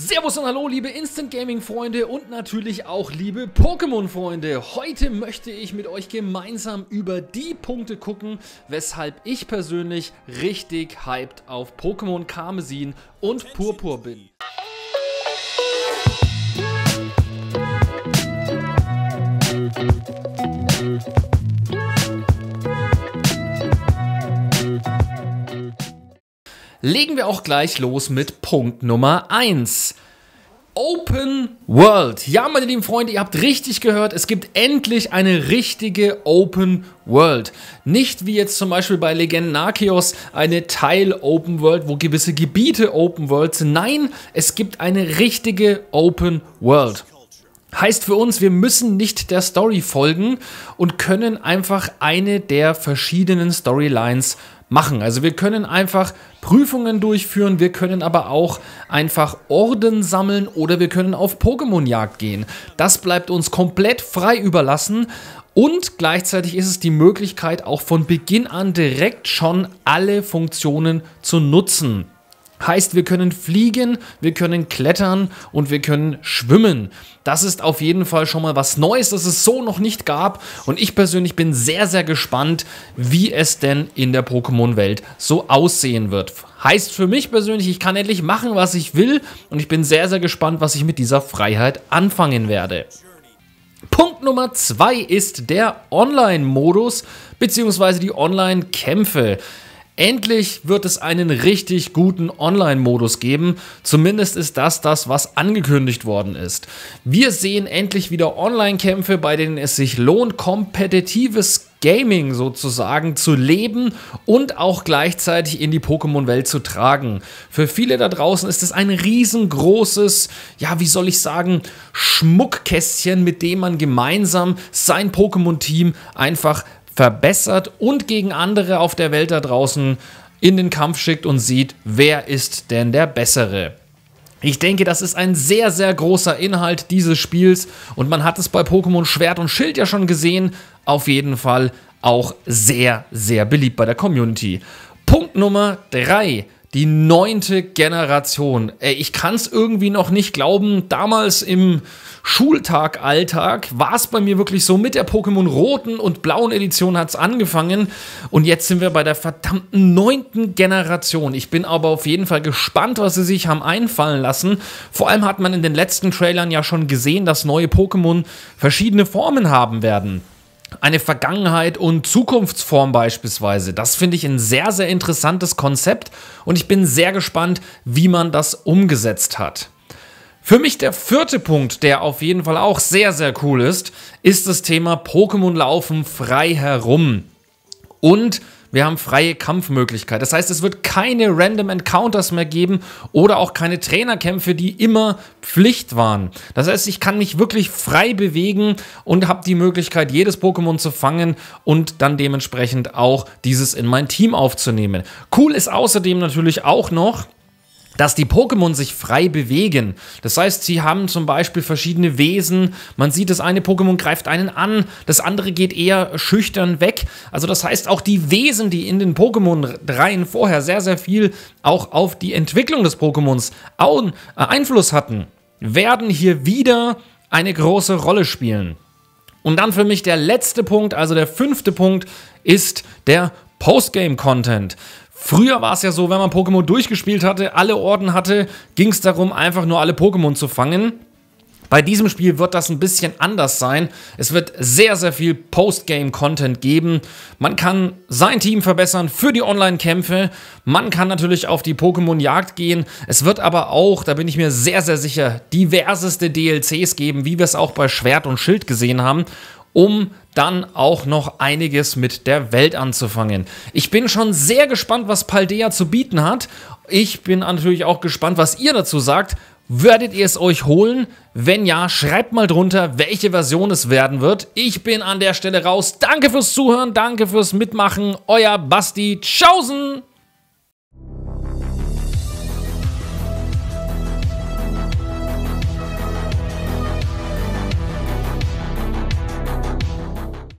Servus und Hallo, liebe Instant Gaming Freunde und natürlich auch liebe Pokémon Freunde. Heute möchte ich mit euch gemeinsam über die Punkte gucken, weshalb ich persönlich richtig hyped auf Pokémon Karmesin und Purpur bin. Legen wir auch gleich los mit Punkt Nummer 1. Open World. Ja, meine lieben Freunde, ihr habt richtig gehört, es gibt endlich eine richtige Open World. Nicht wie jetzt zum Beispiel bei Legenden Arceus eine Teil-Open World, wo gewisse Gebiete Open World sind. Nein, es gibt eine richtige Open World. Heißt für uns, wir müssen nicht der Story folgen und können einfach eine der verschiedenen Storylines machen. Also wir können einfach Prüfungen durchführen, wir können aber auch einfach Orden sammeln oder wir können auf Pokémon-Jagd gehen. Das bleibt uns komplett frei überlassen. Und gleichzeitig ist es die Möglichkeit, auch von Beginn an direkt schon alle Funktionen zu nutzen. Heißt, wir können fliegen, wir können klettern und wir können schwimmen. Das ist auf jeden Fall schon mal was Neues, das es so noch nicht gab. Und ich persönlich bin sehr, sehr gespannt, wie es denn in der Pokémon-Welt so aussehen wird. Heißt für mich persönlich, ich kann endlich machen, was ich will. Und ich bin sehr, sehr gespannt, was ich mit dieser Freiheit anfangen werde. Punkt Nummer zwei ist der Online-Modus bzw. die Online-Kämpfe. Endlich wird es einen richtig guten Online-Modus geben. Zumindest ist das das, was angekündigt worden ist. Wir sehen endlich wieder Online-Kämpfe, bei denen es sich lohnt, kompetitives Gaming sozusagen zu leben und auch gleichzeitig in die Pokémon-Welt zu tragen. Für viele da draußen ist es ein riesengroßes, ja, wie soll ich sagen, Schmuckkästchen, mit dem man gemeinsam sein Pokémon-Team einfach verbessert und gegen andere auf der Welt da draußen in den Kampf schickt und sieht, wer ist denn der Bessere. Ich denke, das ist ein sehr, sehr großer Inhalt dieses Spiels und man hat es bei Pokémon Schwert und Schild ja schon gesehen. Auf jeden Fall auch sehr, sehr beliebt bei der Community. Punkt Nummer 3. Die neunte Generation. Ey, ich kann es irgendwie noch nicht glauben. Damals im Schultag-Alltag war es bei mir wirklich so. Mit der Pokémon roten und blauen Edition hat es angefangen. Und jetzt sind wir bei der verdammten neunten Generation. Ich bin aber auf jeden Fall gespannt, was sie sich haben einfallen lassen. Vor allem hat man in den letzten Trailern ja schon gesehen, dass neue Pokémon verschiedene Formen haben werden eine Vergangenheit und Zukunftsform beispielsweise. Das finde ich ein sehr, sehr interessantes Konzept und ich bin sehr gespannt, wie man das umgesetzt hat. Für mich der vierte Punkt, der auf jeden Fall auch sehr, sehr cool ist, ist das Thema Pokémon laufen frei herum. Und wir haben freie Kampfmöglichkeit. Das heißt, es wird keine Random Encounters mehr geben oder auch keine Trainerkämpfe, die immer Pflicht waren. Das heißt, ich kann mich wirklich frei bewegen und habe die Möglichkeit, jedes Pokémon zu fangen und dann dementsprechend auch dieses in mein Team aufzunehmen. Cool ist außerdem natürlich auch noch, dass die Pokémon sich frei bewegen. Das heißt, sie haben zum Beispiel verschiedene Wesen. Man sieht, das eine Pokémon greift einen an, das andere geht eher schüchtern weg. Also das heißt, auch die Wesen, die in den Pokémon-Reihen vorher sehr, sehr viel auch auf die Entwicklung des Pokémons äh, Einfluss hatten, werden hier wieder eine große Rolle spielen. Und dann für mich der letzte Punkt, also der fünfte Punkt, ist der Postgame-Content. Früher war es ja so, wenn man Pokémon durchgespielt hatte, alle Orden hatte, ging es darum, einfach nur alle Pokémon zu fangen. Bei diesem Spiel wird das ein bisschen anders sein. Es wird sehr, sehr viel Postgame-Content geben. Man kann sein Team verbessern für die Online-Kämpfe. Man kann natürlich auf die Pokémon-Jagd gehen. Es wird aber auch, da bin ich mir sehr, sehr sicher, diverseste DLCs geben, wie wir es auch bei Schwert und Schild gesehen haben um dann auch noch einiges mit der Welt anzufangen. Ich bin schon sehr gespannt, was Paldea zu bieten hat. Ich bin natürlich auch gespannt, was ihr dazu sagt. Werdet ihr es euch holen? Wenn ja, schreibt mal drunter, welche Version es werden wird. Ich bin an der Stelle raus. Danke fürs Zuhören, danke fürs Mitmachen. Euer Basti. Tschaußen!